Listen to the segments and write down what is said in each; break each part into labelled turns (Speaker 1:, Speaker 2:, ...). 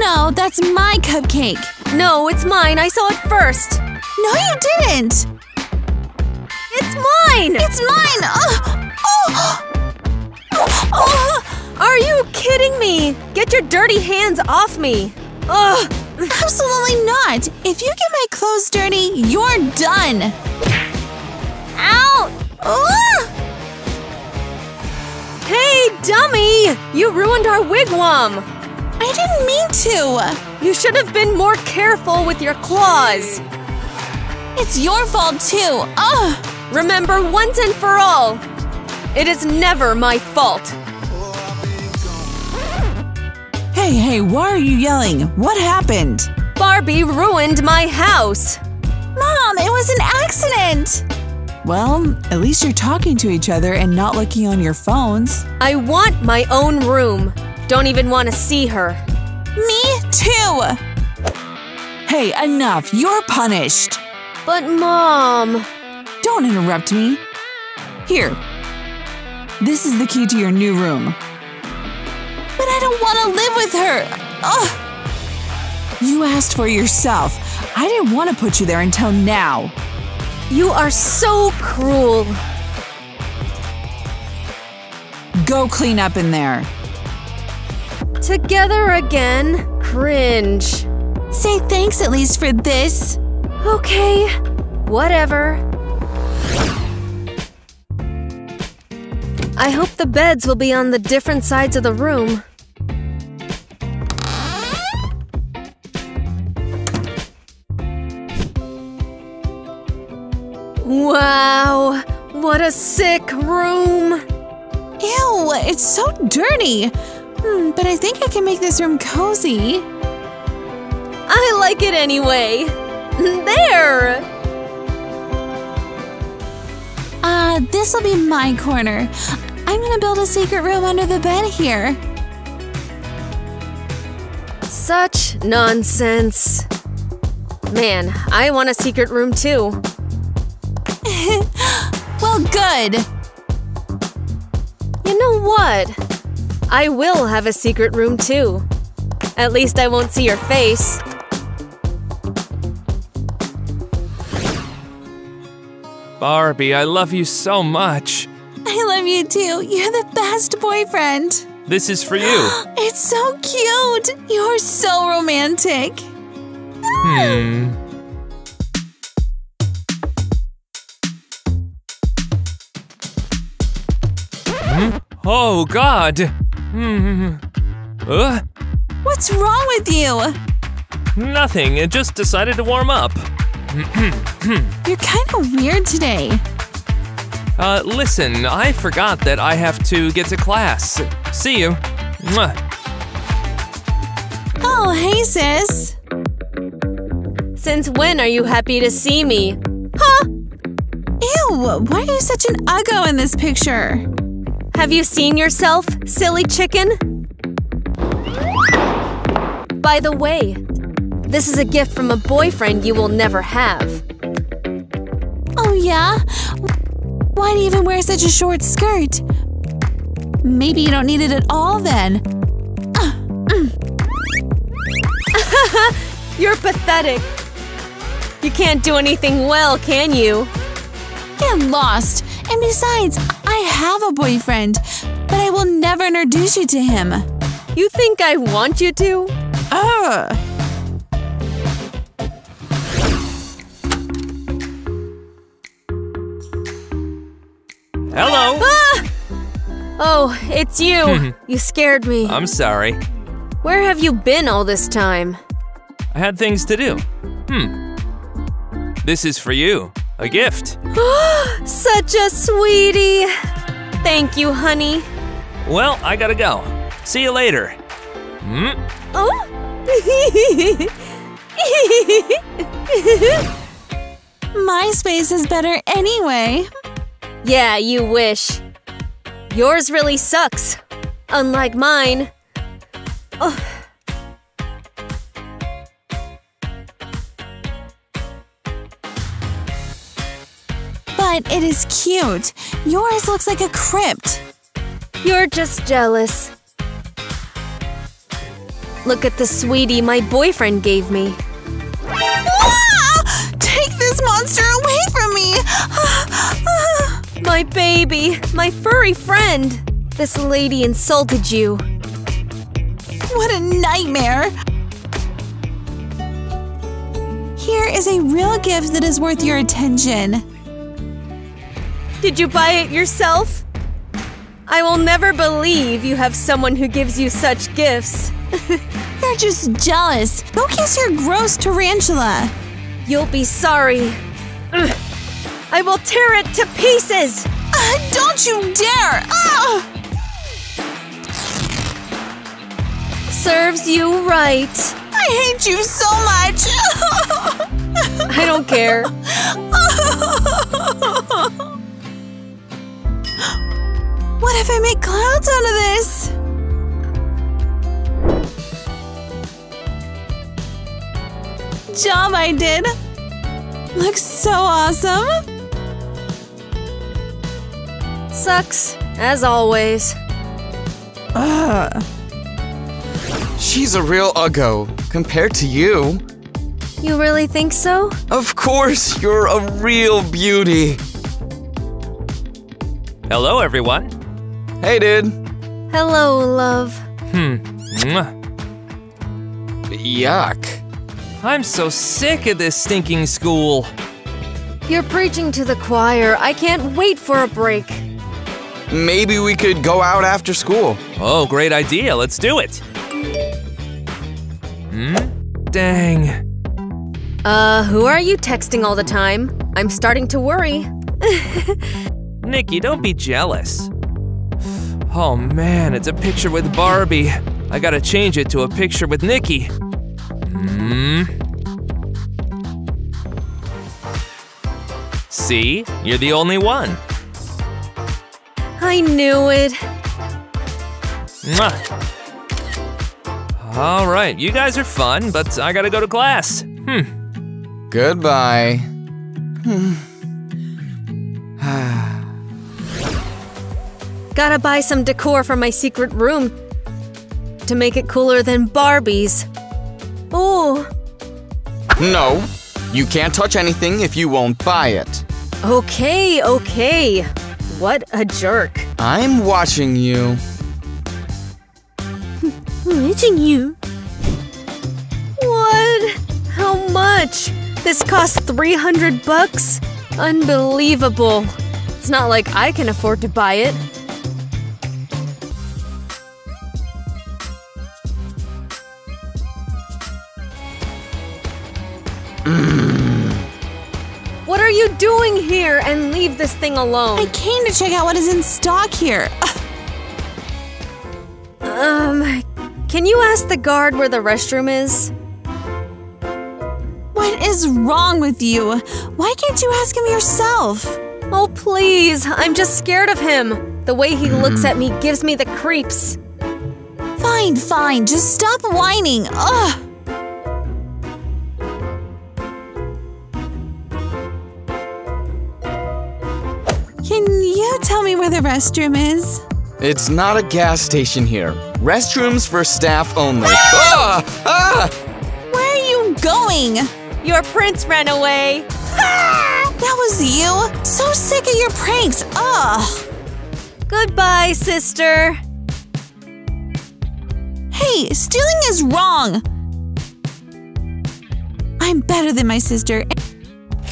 Speaker 1: no, that's my cupcake.
Speaker 2: No, it's mine. I saw it first.
Speaker 1: No, you didn't.
Speaker 2: It's mine!
Speaker 1: It's mine. Oh, oh, oh. oh.
Speaker 2: Are you kidding me? Get your dirty hands off me.
Speaker 1: Absolutely not. If you get my clothes dirty, you're done.
Speaker 2: Ow! Hey, dummy! You ruined our wigwam!
Speaker 1: I didn't mean to.
Speaker 2: You should have been more careful with your claws.
Speaker 1: It's your fault too. Ugh.
Speaker 2: Remember once and for all, it is never my fault.
Speaker 3: Hey, hey, why are you yelling? What happened?
Speaker 2: Barbie ruined my house.
Speaker 1: Mom, it was an accident.
Speaker 3: Well, at least you're talking to each other and not looking on your phones.
Speaker 2: I want my own room. Don't even want to see her.
Speaker 1: Me too.
Speaker 3: Hey, enough! You're punished!
Speaker 2: But mom…
Speaker 3: Don't interrupt me. Here. This is the key to your new room.
Speaker 1: But I don't want to live with her. Ugh.
Speaker 3: You asked for yourself. I didn't want to put you there until now.
Speaker 2: You are so cruel.
Speaker 3: Go clean up in there.
Speaker 2: Together again? Cringe.
Speaker 1: Say thanks at least for this.
Speaker 2: Okay, whatever. I hope the beds will be on the different sides of the room. Wow, what a sick room!
Speaker 1: Ew, it's so dirty. Hmm, but I think I can make this room cozy.
Speaker 2: I like it anyway. There!
Speaker 1: Uh, this'll be my corner. I'm gonna build a secret room under the bed here.
Speaker 2: Such nonsense. Man, I want a secret room too.
Speaker 1: Well, good.
Speaker 2: You know what? I will have a secret room too. At least I won't see your face.
Speaker 4: Barbie, I love you so much.
Speaker 1: I love you too. You're the best boyfriend.
Speaker 4: This is for you.
Speaker 1: It's so cute. You're so romantic.
Speaker 4: Hmm. Hmm? Oh, God. Hmm. Uh,
Speaker 1: What's wrong with you?
Speaker 4: nothing. It just decided to warm up.
Speaker 1: You're kind of weird today.
Speaker 4: Uh, listen, I forgot that I have to get to class. See you. Mwah.
Speaker 1: Oh, hey, sis.
Speaker 2: Since when are you happy to see me? Huh?
Speaker 1: Ew, why are you such an uggo in this picture?
Speaker 2: Have you seen yourself, silly chicken? By the way, this is a gift from a boyfriend you will never have.
Speaker 1: Oh, yeah? Why do you even wear such a short skirt? Maybe you don't need it at all then.
Speaker 2: You're pathetic. You can't do anything well, can you?
Speaker 1: Get lost. And besides, I have a boyfriend, but I will never introduce you to him.
Speaker 2: You think I want you to?
Speaker 1: Ugh.
Speaker 4: Hello.
Speaker 2: Ah! Oh, it's you. you scared me.
Speaker 4: I'm sorry.
Speaker 2: Where have you been all this time?
Speaker 4: I had things to do. Hmm. This is for you. A gift.
Speaker 2: Such a sweetie. Thank you, honey.
Speaker 4: Well, I gotta go. See you later. Hmm?
Speaker 2: Oh?
Speaker 1: MySpace is better anyway.
Speaker 2: yeah, you wish. Yours really sucks. Unlike mine. Oh.
Speaker 1: But it is cute. Yours looks like a crypt.
Speaker 2: You're just jealous. Look at the sweetie my boyfriend gave me.
Speaker 1: Ah! Take this monster away from me!
Speaker 2: My baby! My furry friend! This lady insulted you.
Speaker 1: What a nightmare! Here is a real gift that is worth your attention.
Speaker 2: Did you buy it yourself? I will never believe you have someone who gives you such gifts.
Speaker 1: You're just jealous. Go kiss your gross tarantula.
Speaker 2: You'll be sorry. Ugh. I will tear it to pieces!
Speaker 1: Uh, don't you dare! Ah!
Speaker 2: Serves you right.
Speaker 1: I hate you so much!
Speaker 2: I don't care.
Speaker 1: what if I make clouds out of this? Job I did! Looks so awesome!
Speaker 2: Sucks, as always.
Speaker 1: Ugh.
Speaker 5: She's a real uggo compared to you.
Speaker 2: You really think so?
Speaker 5: Of course, you're a real beauty.
Speaker 4: Hello, everyone.
Speaker 5: Hey, dude.
Speaker 2: Hello, love.
Speaker 4: Hmm.
Speaker 5: Yuck.
Speaker 4: I'm so sick of this stinking school.
Speaker 2: You're preaching to the choir. I can't wait for a break.
Speaker 5: Maybe we could go out after school.
Speaker 4: Oh, great idea. Let's do it. Hmm? Dang.
Speaker 2: Uh, who are you texting all the time? I'm starting to worry.
Speaker 4: Nikki, don't be jealous. Oh man, it's a picture with Barbie. I gotta change it to a picture with Nikki. Hmm. See? You're the only one.
Speaker 2: I knew it.
Speaker 4: Mwah. All right, you guys are fun, but I gotta go to class. Hmm.
Speaker 5: Goodbye.
Speaker 2: Gotta buy some decor for my secret room to make it cooler than Barbie's. Oh,
Speaker 5: no, you can't touch anything if you won't buy it.
Speaker 2: okay, okay. What a jerk.
Speaker 5: I'm watching you.
Speaker 2: Watching you. What? How much? This cost 300 bucks? Unbelievable. It's not like I can afford to buy it. What are you doing here? And leave this thing alone.
Speaker 1: I came to check out what is in stock here.
Speaker 2: Um, can you ask the guard where the restroom is?
Speaker 1: What is wrong with you? Why can't you ask him yourself?
Speaker 2: Oh, please. I'm just scared of him. The way he looks at me gives me the creeps.
Speaker 1: Fine, fine, just stop whining. Ugh. Tell me where the restroom is?
Speaker 5: It's not a gas station here. Restrooms for staff only. ah! Ah!
Speaker 1: Where are you going?
Speaker 2: Your prince ran away.
Speaker 1: That was you? So sick of your pranks. Ugh.
Speaker 2: Goodbye, sister.
Speaker 1: Hey, stealing is wrong. I'm better than my sister,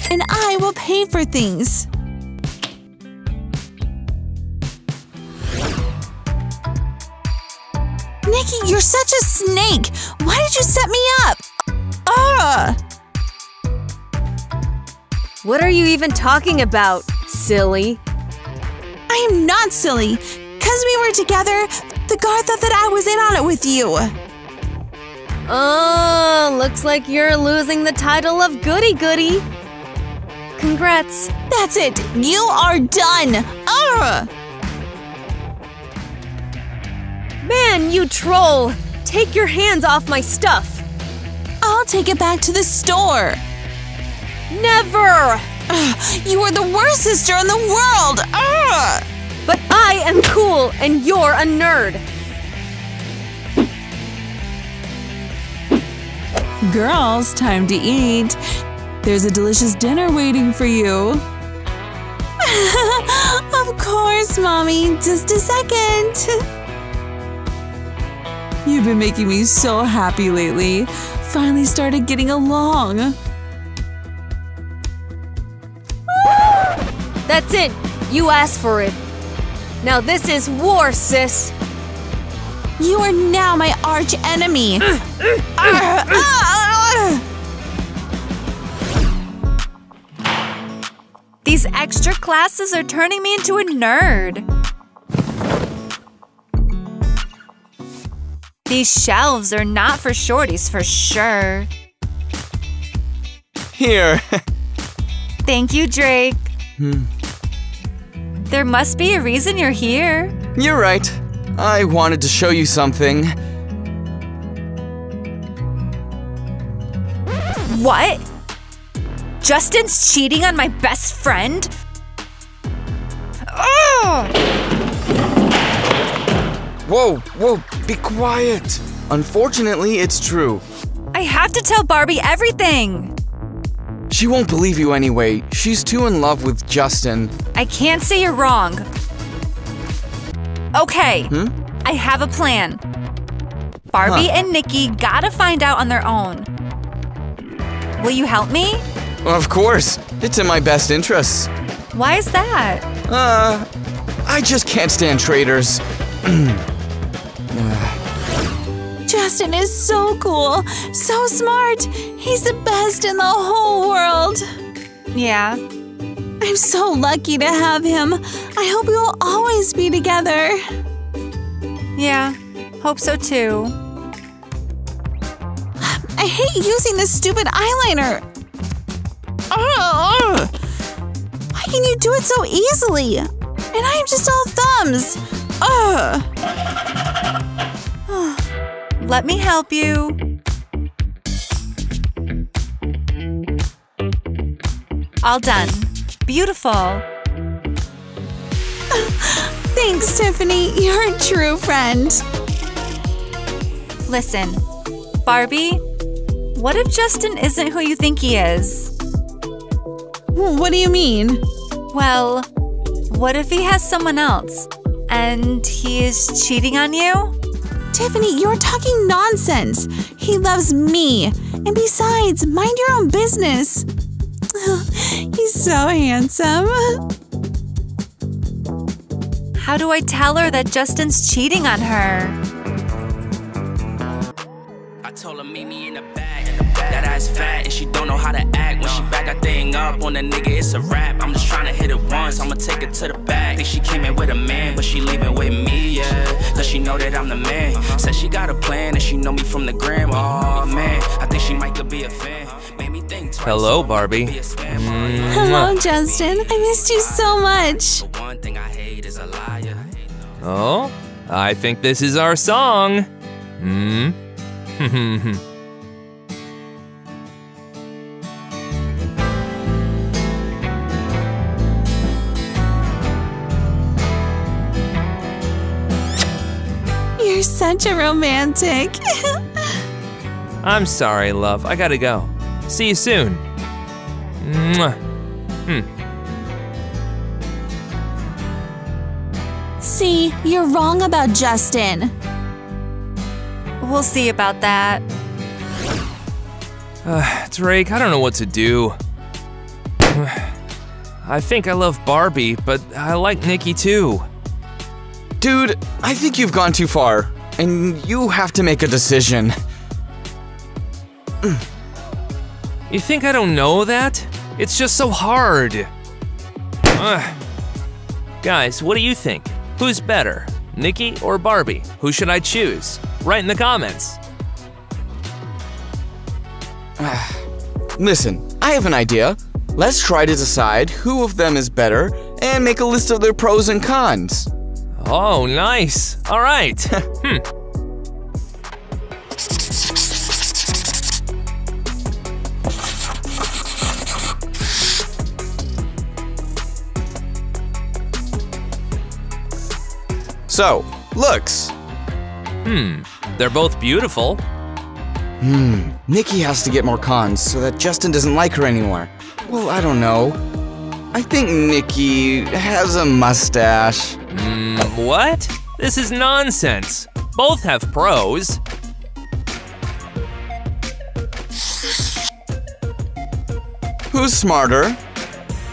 Speaker 1: and I will pay for things. Nikki, you're such a snake. Why did you set me up? Ugh.
Speaker 2: What are you even talking about, silly?
Speaker 1: I am not silly. Because we were together, the guard thought that I was in on it with you.
Speaker 2: Oh, looks like you're losing the title of goody goody. Congrats.
Speaker 1: That's it. You are done. Ugh.
Speaker 2: Man, you troll! Take your hands off my stuff.
Speaker 1: I'll take it back to the store.
Speaker 2: Never!
Speaker 1: Ugh, you are the worst sister in the world. Ugh.
Speaker 2: But I am cool and you're a nerd.
Speaker 1: Girls, time to eat. There's a delicious dinner waiting for you. of course, Mommy. Just a second. You've been making me so happy lately. Finally started getting along.
Speaker 2: That's it. You asked for it. Now this is war, sis.
Speaker 1: You are now my arch enemy. Arr, arr. Uh, uh, uh.
Speaker 6: These extra classes are turning me into a nerd. These shelves are not for shorties for sure.
Speaker 5: Here.
Speaker 6: Thank you, Drake.
Speaker 5: Hmm.
Speaker 6: There must be a reason you're here.
Speaker 5: You're right. I wanted to show you something.
Speaker 6: What? Justin's cheating on my best friend? Oh!
Speaker 5: Whoa, whoa, be quiet. Unfortunately, it's true.
Speaker 6: I have to tell Barbie everything.
Speaker 5: She won't believe you anyway. She's too in love with Justin.
Speaker 6: I can't say you're wrong. Okay,
Speaker 5: Hmm?
Speaker 6: I have a plan. Barbie
Speaker 5: Huh.
Speaker 6: and Nikki gotta find out on their own. Will you help me?
Speaker 5: Of course, it's in my best interests.
Speaker 6: Why is that?
Speaker 5: Uh, I just can't stand traitors.
Speaker 1: Justin is so cool, so smart. He's the best in the whole world.
Speaker 6: Yeah,
Speaker 1: I'm so lucky to have him. I hope we will always be together.
Speaker 6: yeah, hope so too.
Speaker 1: I hate using this stupid eyeliner. Ugh. Why can you do it so easily? And I am just all thumbs. Ugh. Ah.
Speaker 6: Let me help you. All done. Beautiful.
Speaker 1: Thanks, Tiffany. You're a true friend.
Speaker 6: Listen, Barbie, what if Justin isn't who you think he is?
Speaker 1: What do you mean?
Speaker 6: Well, what if he has someone else and he is cheating on you?
Speaker 1: Tiffany, you're talking nonsense. He loves me. And besides, mind your own business. He's so handsome.
Speaker 6: How do I tell her that Justin's cheating on her?
Speaker 7: I told her meet me in the back. That ass fat and she don't know how to thing up on the nigga, it's a rap. I'm just trying to hit it once, I'ma take it to the back. Think she came in with a man, but she leaving with me, yeah. Cause she know that I'm the man. Said she got a plan and she know me from the gram. Oh man, I think she might could be a fan. Made me think twice.
Speaker 4: Hello, Barbie.
Speaker 7: could be a scam.
Speaker 1: Hello, Justin. I missed you so much.
Speaker 7: But one thing I hate is a liar.
Speaker 4: Oh, I think this is our song. Hmm.
Speaker 1: such a romantic.
Speaker 4: I'm sorry, love. I gotta go. See you soon. Mwah.
Speaker 1: See, you're wrong about Justin.
Speaker 6: We'll see about that.
Speaker 4: Uh, Drake, I don't know what to do. I think I love Barbie, but I like Nikki too.
Speaker 5: Dude, I think you've gone too far, and you have to make a decision.
Speaker 4: You think I don't know that? It's just so hard. Ugh. Guys, what do you think? Who's better, Nikki or Barbie? Who should I choose? Write in the comments.
Speaker 5: Listen, I have an idea. Let's try to decide who of them is better and make a list of their pros and cons.
Speaker 4: Oh, nice. All right. hmm.
Speaker 5: So, looks.
Speaker 4: Hmm. They're both beautiful. Hmm.
Speaker 5: Nikki has to get more cons so that Justin doesn't like her anymore. Well, I don't know. I think Nikki has a mustache.
Speaker 4: Mm, what? This is nonsense. Both have pros.
Speaker 5: Who's smarter?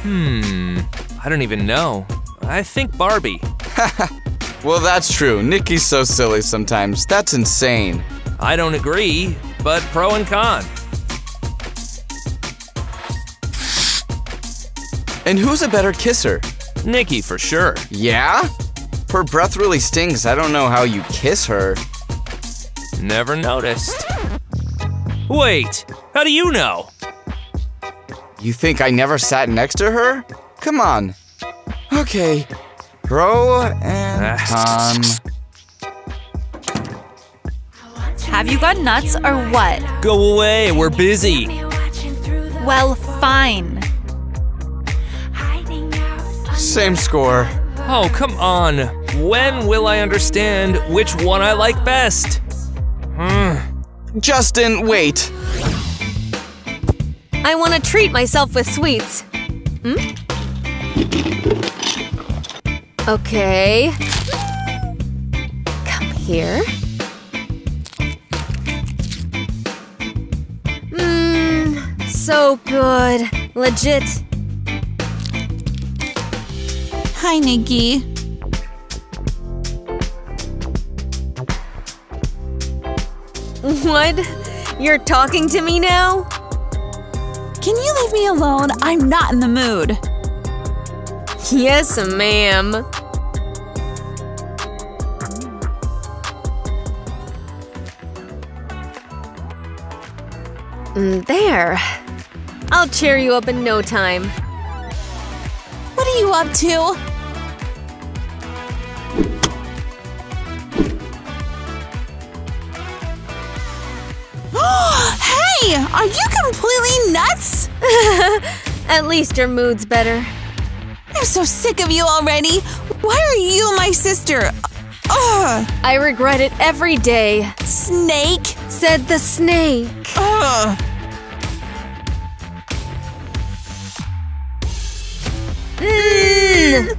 Speaker 4: Hmm, I don't even know. I think Barbie.
Speaker 5: Well, that's true. Nikki's so silly sometimes. That's insane.
Speaker 4: I don't agree, but pro and con.
Speaker 5: And who's a better kisser?
Speaker 4: Nikki for sure.
Speaker 5: Yeah? Her breath really stinks. I don't know how you kiss her.
Speaker 4: Never noticed. Wait, how do you know?
Speaker 5: You think I never sat next to her? Come on. Okay. Pro and ah. con.
Speaker 6: Have you gone nuts or what?
Speaker 4: Go away, we're busy.
Speaker 6: Well, fine.
Speaker 5: Same score.
Speaker 4: Oh, come on. When will I understand which one I like best? Hmm.
Speaker 5: Justin, wait.
Speaker 2: I want to treat myself with sweets. Hmm? Okay. Come here. Mmm, so good. Legit.
Speaker 1: Hi, Nikki.
Speaker 2: What? You're talking to me now?
Speaker 1: Can you leave me alone? I'm not in the mood.
Speaker 2: Yes, ma'am. Mm, There. I'll cheer you up in no time.
Speaker 1: What are you up to? Hey! Are you completely nuts?
Speaker 2: At least your mood's better.
Speaker 1: I'm so sick of you already. Why are you my sister? Ugh!
Speaker 2: I regret it every day,
Speaker 1: Snake!
Speaker 2: said the snake.
Speaker 1: Ugh!
Speaker 2: Mm.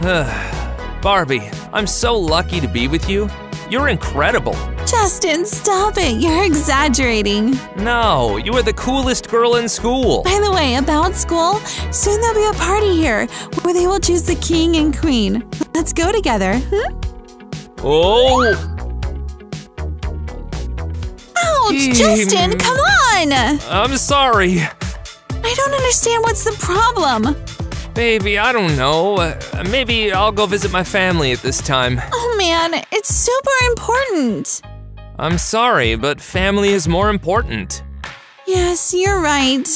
Speaker 4: Barbie, I'm so lucky to be with you. You're incredible.
Speaker 1: Justin, stop it. You're exaggerating.
Speaker 4: No, you are the coolest girl in school.
Speaker 1: By the way, about school, soon there'll be a party here where they will choose the king and queen. Let's go together. Hmm?
Speaker 4: Oh,
Speaker 1: Ouch, Justin, come on!
Speaker 4: I'm sorry.
Speaker 1: I don't understand what's the problem.
Speaker 4: Baby, I don't know. Uh, maybe I'll go visit my family at this time.
Speaker 1: Oh man, it's super important.
Speaker 4: I'm sorry, but family is more important.
Speaker 1: Yes, you're right.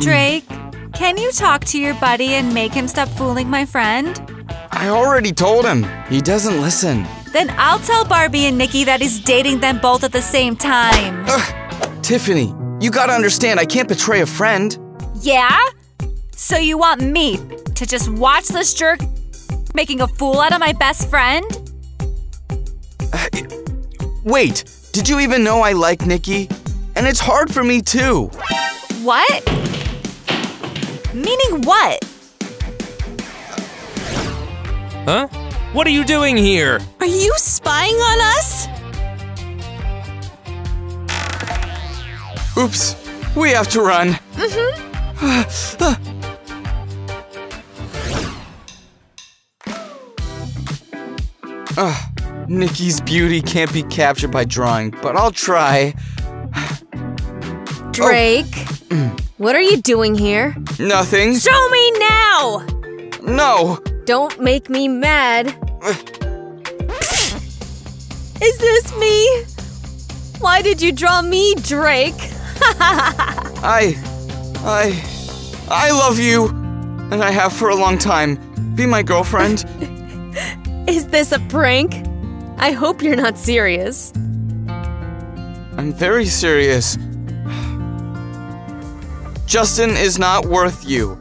Speaker 6: Drake, can you talk to your buddy and make him stop fooling my friend?
Speaker 5: I already told him. He doesn't listen.
Speaker 6: Then I'll tell Barbie and Nikki that he's dating them both at the same time.
Speaker 5: Ugh, Tiffany, you gotta understand, I can't betray a friend.
Speaker 6: Yeah? So you want me to just watch this jerk making a fool out of my best friend?
Speaker 5: Uh, Wait, did you even know I like Nikki? And it's hard for me too.
Speaker 6: What? Meaning what?
Speaker 4: Huh? What are you doing here?
Speaker 1: Are you spying on us?
Speaker 5: Oops, we have to run. Ugh, mm-hmm. uh, Nikki's beauty can't be captured by drawing, but I'll try.
Speaker 2: Drake, oh. what are you doing here?
Speaker 5: Nothing.
Speaker 2: Show me now!
Speaker 5: No.
Speaker 2: Don't make me mad. Is this me? Why did you draw me, Drake?
Speaker 5: I. I. I love you! And I have for a long time. Be my girlfriend.
Speaker 2: Is this a prank? I hope you're not serious.
Speaker 5: I'm very serious. Justin is not worth you.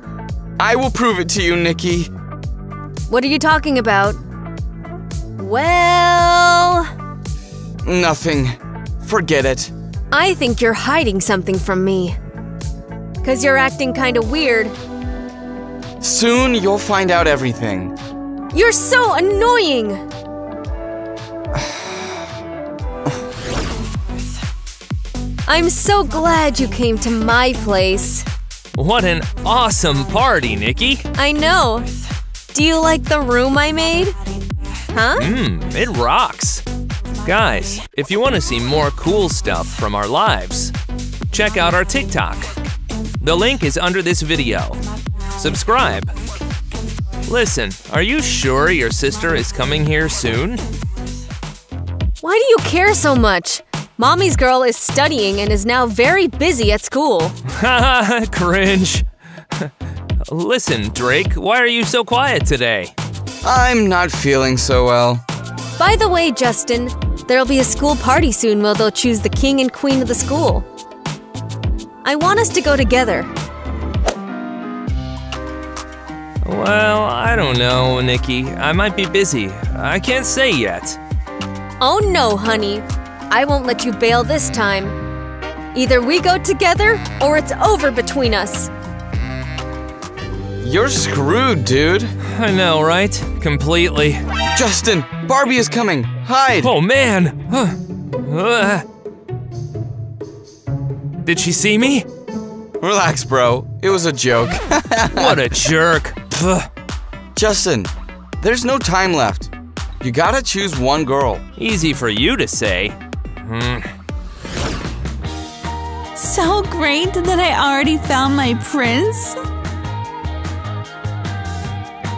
Speaker 5: I will prove it to you, Nikki.
Speaker 2: What are you talking about? Well,
Speaker 5: Nothing. Forget it.
Speaker 2: I think you're hiding something from me. Cause you're acting kinda weird.
Speaker 5: Soon you'll find out everything.
Speaker 2: You're so annoying! I'm so glad you came to my place.
Speaker 4: What an awesome party, Nikki.
Speaker 2: I know. Do you like the room I made? Huh?
Speaker 4: Mmm, it rocks. Guys, if you want to see more cool stuff from our lives, check out our TikTok. The link is under this video. Subscribe. Listen, are you sure your sister is coming here soon?
Speaker 2: Why do you care so much? Mommy's girl is studying and is now very busy at school.
Speaker 4: Haha, cringe. Listen, Drake, why are you so quiet today?
Speaker 5: I'm not feeling so well.
Speaker 2: By the way, Justin, there'll be a school party soon where they'll choose the king and queen of the school. I want us to go together.
Speaker 4: Well, I don't know, Nikki. I might be busy. I can't say yet.
Speaker 2: Oh no, honey. I won't let you bail this time. Either we go together or it's over between us.
Speaker 5: You're screwed, dude.
Speaker 4: I know, right? Completely.
Speaker 5: Justin, Barbie is coming. Hide.
Speaker 4: Oh man! Uh. Did she see me?
Speaker 5: Relax, bro. It was a joke.
Speaker 4: What a jerk.
Speaker 5: Justin, there's no time left. You gotta choose one girl.
Speaker 4: Easy for you to say. Hmm.
Speaker 1: So great that I already found my prince.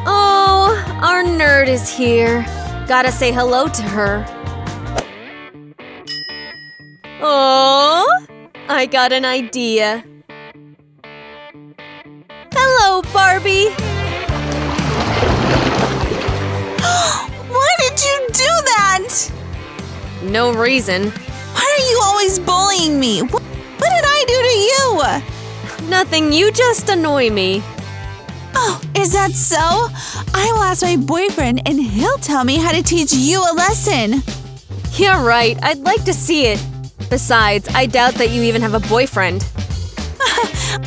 Speaker 2: Oh, our nerd is here. Gotta say hello to her. Oh, I got an idea. Hello, Barbie. No reason.
Speaker 1: Why are you always bullying me? What, what did I do to you?
Speaker 2: Nothing, you just annoy me.
Speaker 1: Oh, is that so? I will ask my boyfriend and he'll tell me how to teach you a lesson.
Speaker 2: You're right, I'd like to see it. Besides, I doubt that you even have a boyfriend.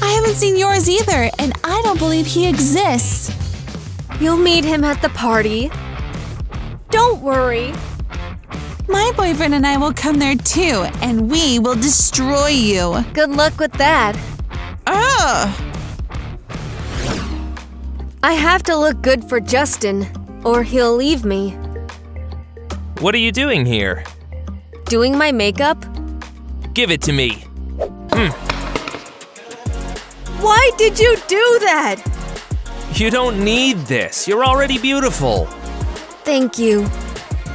Speaker 1: I haven't seen yours either, and I don't believe he exists.
Speaker 2: You'll meet him at the party. Don't worry.
Speaker 1: My boyfriend and I will come there too, and we will destroy you.
Speaker 2: Good luck with that.
Speaker 1: Ugh!
Speaker 2: I have to look good for Justin, or he'll leave me.
Speaker 4: What are you doing here?
Speaker 2: Doing my makeup?
Speaker 4: Give it to me. Hmm.
Speaker 2: Why did you do that?
Speaker 4: You don't need this. You're already beautiful.
Speaker 2: Thank you.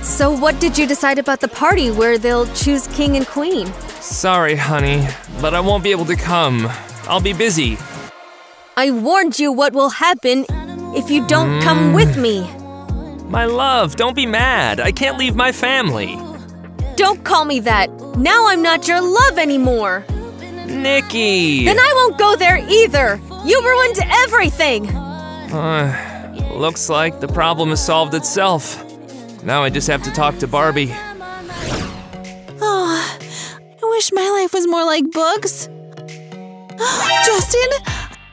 Speaker 2: So, what did you decide about the party where they'll choose king and queen?
Speaker 4: Sorry, honey, but I won't be able to come. I'll be busy.
Speaker 2: I warned you what will happen if you don't come with me.
Speaker 4: My love, don't be mad. I can't leave my family.
Speaker 2: Don't call me that. Now I'm not your love anymore.
Speaker 4: Nikki!
Speaker 2: Then I won't go there either. You ruined everything.
Speaker 4: Uh, looks like the problem has solved itself. Now I just have to talk to Barbie.
Speaker 1: Oh, I wish my life was more like books. Justin,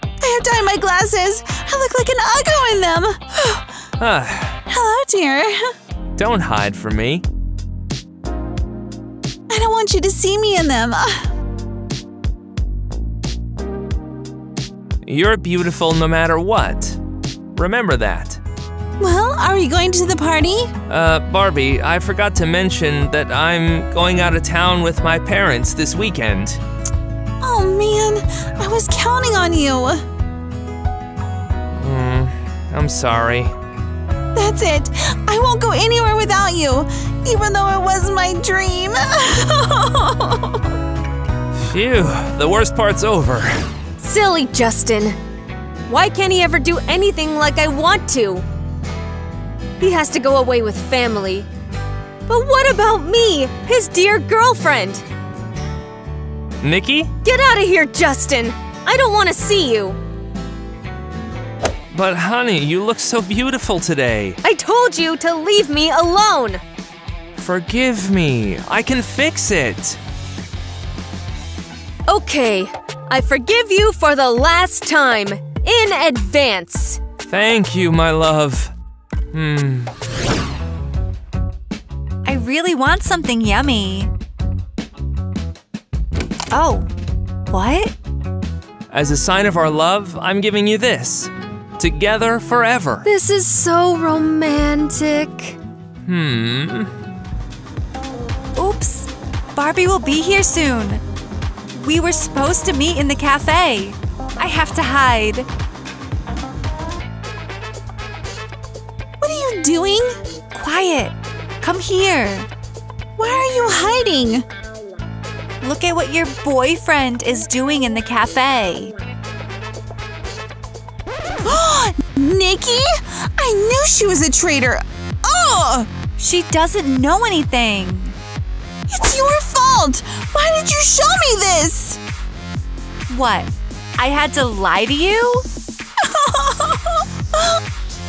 Speaker 1: I have dyed my glasses. I look like an uggo in them.
Speaker 4: Ah,
Speaker 1: Hello, dear.
Speaker 4: don't hide from me.
Speaker 1: I don't want you to see me in them.
Speaker 4: You're beautiful no matter what. Remember that.
Speaker 1: Well, are we going to the party?
Speaker 4: Uh, Barbie, I forgot to mention that I'm going out of town with my parents this weekend.
Speaker 1: Oh man, I was counting on you.
Speaker 4: Hmm, I'm sorry.
Speaker 1: That's it. I won't go anywhere without you, even though it was my dream.
Speaker 4: Phew, the worst part's over.
Speaker 2: Silly Justin. Why can't he ever do anything like I want to? He has to go away with family. But what about me, his dear girlfriend?
Speaker 4: Nikki?
Speaker 2: Get out of here, Justin! I don't want to see you!
Speaker 4: But honey, you look so beautiful today.
Speaker 2: I told you to leave me alone!
Speaker 4: forgive me. I can fix it.
Speaker 2: Okay, I forgive you for the last time, in advance.
Speaker 4: Thank you, my love. Hmm.
Speaker 6: I really want something yummy. Oh, what?
Speaker 4: As a sign of our love, I'm giving you this. Together forever.
Speaker 2: This is so romantic.
Speaker 4: Hmm.
Speaker 6: Oops. Barbie will be here soon. We were supposed to meet in the cafe. I have to hide.
Speaker 1: Doing?
Speaker 6: Quiet. Come here.
Speaker 1: Why are you hiding?
Speaker 6: Look at what your boyfriend is doing in the cafe.
Speaker 1: Nikki? I knew she was a traitor. Oh!
Speaker 6: She doesn't know anything.
Speaker 1: It's your fault! Why did you show me this?
Speaker 6: What? I had to lie to you?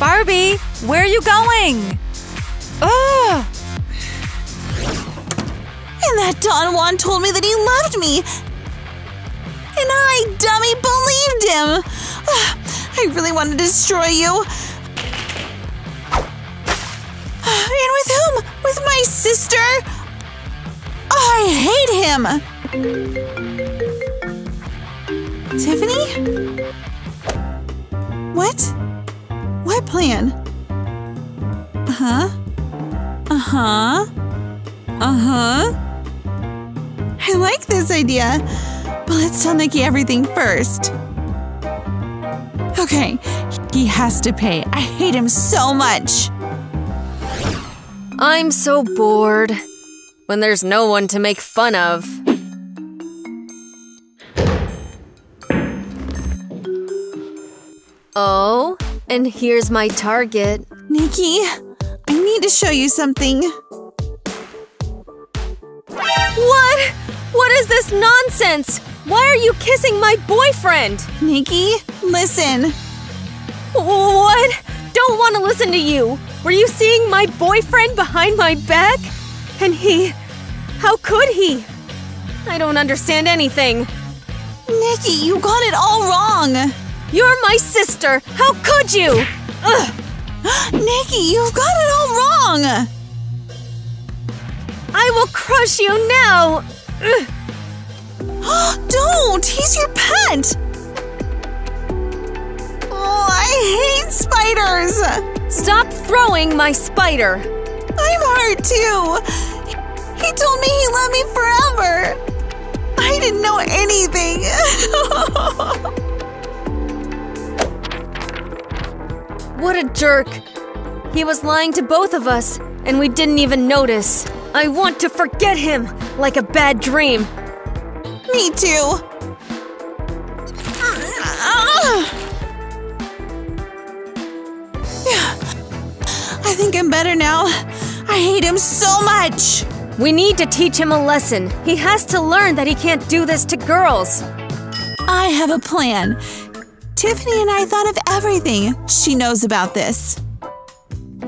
Speaker 6: Barbie, where are you going? Ugh!
Speaker 1: And that Don Juan told me that he loved me. And I, dummy, believed him. Ah, I really wanted to destroy you. Ah, and with whom? With my sister? I hate him. Tiffany? What? What plan? Uh huh. Uh huh. Uh huh. I like this idea. But let's tell Nikki everything first. Okay, he has to pay. I hate him so much.
Speaker 2: I'm so bored. When there's no one to make fun of. Oh, and here's my target.
Speaker 1: Nikki, I need to show you something.
Speaker 2: What? What is this nonsense? Why are you kissing my boyfriend?
Speaker 1: Nikki, listen.
Speaker 2: What? Don't want to listen to you. Were you seeing my boyfriend behind my back? And he. How could he? I don't understand anything.
Speaker 1: Nikki, you got it all wrong.
Speaker 2: You're my sister. How could you? Ugh.
Speaker 1: Nikki, you've got it all wrong.
Speaker 2: I will crush you now.
Speaker 1: Don't! He's your pet! Oh, I hate spiders!
Speaker 2: Stop throwing my spider.
Speaker 1: I'm hurt too! He told me he loved me forever! I didn't know anything!
Speaker 2: What a jerk. He was lying to both of us, and we didn't even notice. I want to forget him like a bad dream.
Speaker 1: me too! I think I'm better now. I hate him so much!
Speaker 2: We need to teach him a lesson. He has to learn that he can't do this to girls.
Speaker 1: I have a plan. Tiffany and I thought of everything. She knows about this.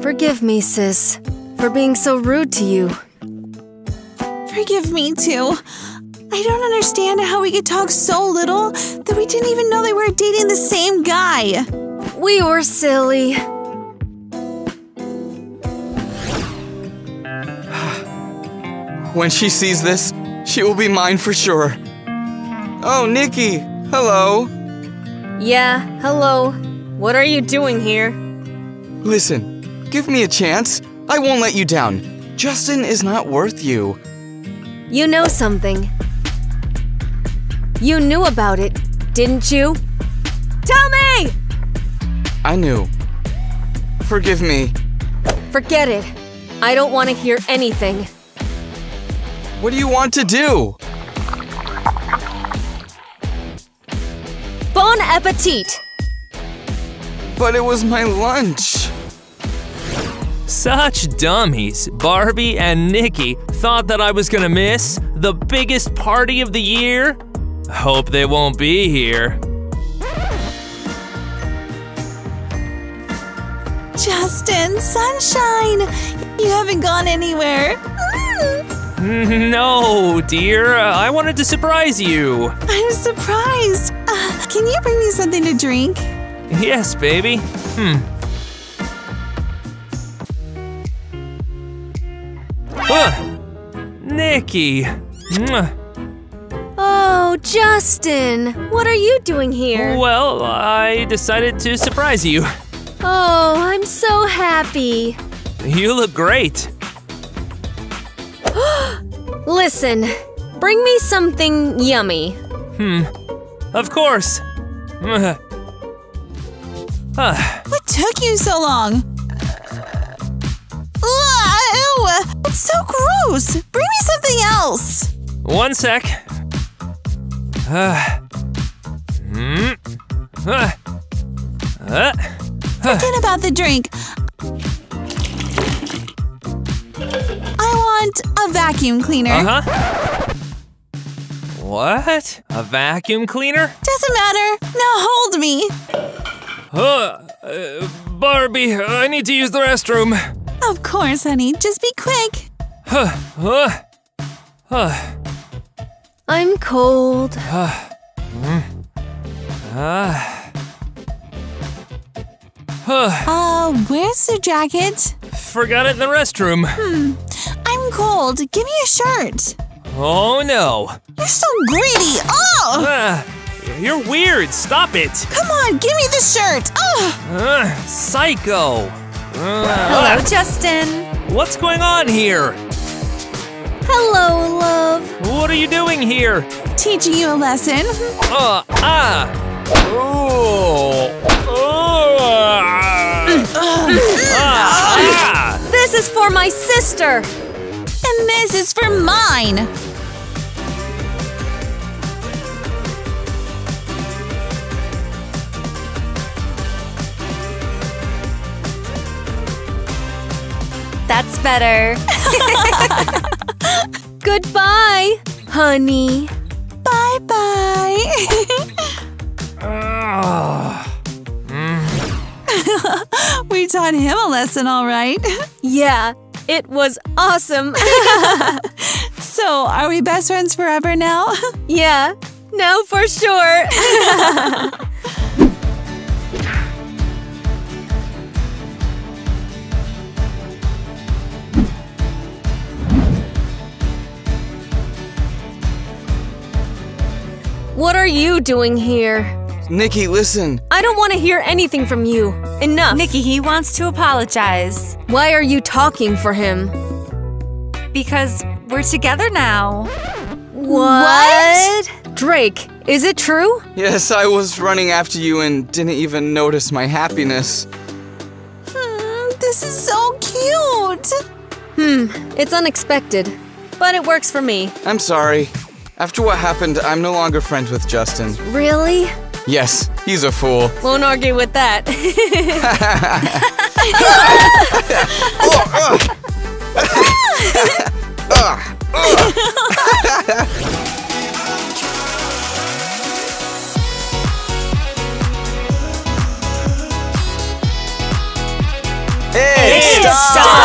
Speaker 2: Forgive me, sis, for being so rude to you.
Speaker 1: Forgive me too. I don't understand how we could talk so little that we didn't even know they were dating the same guy.
Speaker 2: We were silly.
Speaker 5: When she sees this, she will be mine for sure. Oh, Nikki, hello.
Speaker 2: Yeah, hello. What are you doing here?
Speaker 5: Listen, give me a chance. I won't let you down. Justin is not worth you.
Speaker 2: You know something. You knew about it, didn't you? Tell me!
Speaker 5: I knew. Forgive me.
Speaker 2: Forget it. I don't want to hear anything.
Speaker 5: What do you want to do?
Speaker 2: Appetit!
Speaker 5: But it was my lunch.
Speaker 4: Such dummies. Barbie and Nikki thought that I was gonna miss the biggest party of the year. Hope they won't be here.
Speaker 1: Justin, sunshine! You haven't gone anywhere.
Speaker 4: No, dear. I wanted to surprise you.
Speaker 1: I'm surprised. Can you bring me something to drink?
Speaker 4: Yes, baby. Hmm. Uh, Nikki. Mwah.
Speaker 2: Oh, Justin, what are you doing here?
Speaker 4: Well, I decided to surprise you.
Speaker 2: Oh, I'm so happy.
Speaker 4: You look great.
Speaker 2: Listen, bring me something yummy.
Speaker 4: Hmm. Of course.
Speaker 1: What took you so long? Ew, it's so gross. Bring me something else.
Speaker 4: one sec. Hmm.
Speaker 1: Forget about the drink. I want a vacuum cleaner.
Speaker 4: Uh huh. What? A vacuum cleaner?
Speaker 1: Doesn't matter. Now hold me.
Speaker 4: Uh, uh, Barbie, I need to use the restroom.
Speaker 1: Of course, honey. Just be quick.
Speaker 4: Huh. Uh, uh,
Speaker 2: I'm cold.
Speaker 4: huh ah. Huh.
Speaker 1: Uh, where's the jacket?
Speaker 4: Forgot it in the restroom. Hmm.
Speaker 1: I'm cold. Give me a shirt.
Speaker 4: Oh no.
Speaker 1: You're so greedy. Oh!
Speaker 4: Ah, you're weird. Stop it.
Speaker 1: Come on, give me the shirt. Oh!
Speaker 4: Uh, psycho.
Speaker 6: Hello,
Speaker 4: Uh,
Speaker 6: Justin.
Speaker 4: what's going on here?
Speaker 2: Hello, love.
Speaker 4: What are you doing here?
Speaker 1: Teaching you a lesson.
Speaker 4: Uh, ah. Oh. Oh. Ah, ah.
Speaker 2: This is for my sister.
Speaker 1: And this is for mine.
Speaker 6: That's better.
Speaker 2: Goodbye, honey.
Speaker 1: Bye bye.
Speaker 4: Ah.
Speaker 1: we taught him a lesson, all right.
Speaker 2: Yeah, it was awesome.
Speaker 1: So, are we best friends forever now?
Speaker 2: yeah, now for sure. What are you doing here?
Speaker 5: Nikki, listen.
Speaker 2: I don't want to hear anything from you. Enough.
Speaker 6: Nikki, he wants to apologize
Speaker 2: Why are you talking for him?
Speaker 6: because we're together now.
Speaker 2: What? Drake, is it true?
Speaker 5: Yes, I was running after you and didn't even notice my happiness.
Speaker 1: Hmm, this is so cute.
Speaker 2: Hmm, it's unexpected, but it works for me.
Speaker 5: I'm sorry. After what happened, I'm no longer friends with Justin.
Speaker 2: Really?
Speaker 5: Yes, he's a fool.
Speaker 2: Won't argue with that.
Speaker 5: hey, stop! stop.